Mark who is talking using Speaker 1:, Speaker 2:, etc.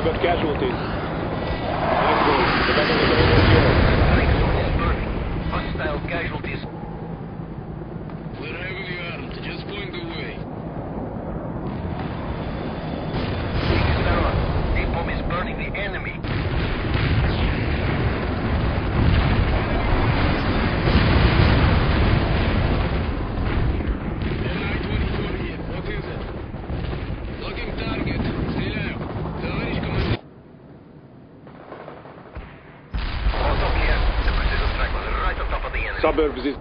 Speaker 1: You got casualties. Suburbs is